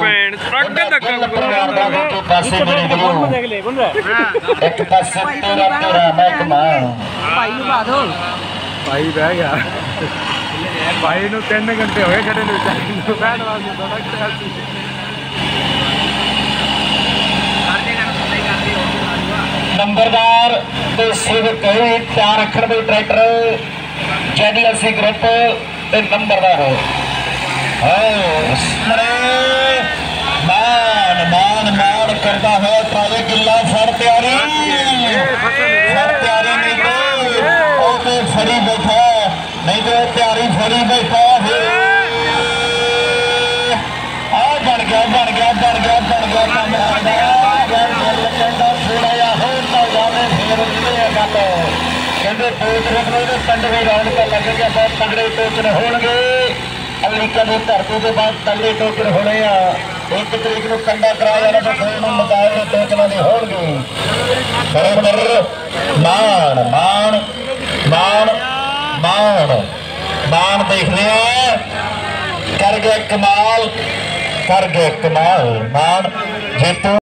ਭੈਣ ਟਰੱਕ ਧੱਕਾ ਮਾਰਦਾ ਇੱਕ ਪਾਸੇ ਮੇਰੇ ਵੱਲੋਂ। ਇੱਕ ਪਾਸੇ ਤੇਰਾ ਤੇਰਾ ਮਹਿਕਮਾ ਭਾਈ ਨੂੰ ਬਾਦ ਹੋ ਭਾਈ ਬਹਿ ਗਿਆ। ਭਾਈ ਨੂੰ 3 ਘੰਟੇ ਹੋਏ ਖੜੇ ਨੂੰ। ਵਿਚਾਰੇ ਨੂੰ ਬੈਠ ਵਾਸਤੇ ਥੋੜਾ ਕਿਹਾ ਸੀ ਨੰਬਰਦਾਰ ਤੇ ਸੇਵਕ ਚਾਰ ਅੱਖਰ ਦੇ ਟਰੈਕਟਰ ਜੈਡੀ ਅਸੀਂ ਗਰੁੱਪ ਤੇ ਨੰਬਰਦਾਰ ਹਾਂ। ਸਮਰੇ ਮਾਨ ਮਾਨ ਮਾਨ ਕਰਦਾ ਹੈ ਤਾਰੇ ਗਿੱਲਾ ਫੜ ਤਿਆਰੀ। ਫੜ ਤਿਆਰੀ ਨਹੀਂ ਤੇ ਉਹ ਤੇ ਫੜੀ ਬੈਠਾ ਨਹੀਂ ਤੇ ਤਿਆਰੀ ਫੜੀ ਬੈਠਾ ਹੈ। ਆ ਬਣ ਗਿਆ ਬਣ ਗਿਆ ਬਣ ਗਿਆ ਬਣ ਗਿਆ ਕੰਮ। ਕਹਿੰਦਾ ਥੋੜਾ ਜਿਹਾ ਫੇਰ ਉੱਤੇ ਆ ਗੱਲ। ਕਹਿੰਦੇ ਪੋਤਰੇ ਨੂੰ ਇਹਦੇ ਪਿੰਡ ਵੀ ਰੌਣਕਾਂ ਗਿਆ ਬਹੁਤ ਤਗੜੇ ਟੋਕਰ ਹੋਣਗੇ। ਅਮਰੀਕਾ ਦੀ ਧਰਤੀ ਦੇ ਬਾਅਦ ਤਗੜੇ ਟੋਕਰ ਹੋਣੇ ਆ। ਇੱਕ ਤਰੀਕ ਨੂੰ ਕੰਡਾ ਕਰਾ ਜਾਣਾ ਤਾਂ ਫਿਰ ਨੂੰ ਮੁਕਾਬਲੇ ਟੋਕਰਾਂ ਦੇ ਹੋਣਗੇ। ਬਰਾਬਰ, ਮਾਣ ਮਾਣ ਮਾਣ ਮਾਣ। ਮਾਣ ਦੇਖਦੇ ਆ। ਕਰ ਗਿਆ ਕਮਾਲ ਕਰ ਗਿਆ ਕਮਾਲ। ਮਾਨ ਜੇਤੂ